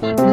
Bye.